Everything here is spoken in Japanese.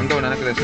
運動なくですか